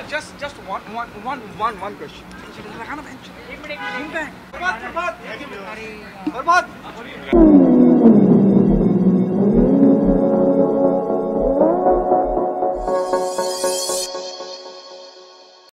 just just one one one one one question. लगाना bench. एक minute एक minute. बर्बाद बर्बाद. बर्बाद.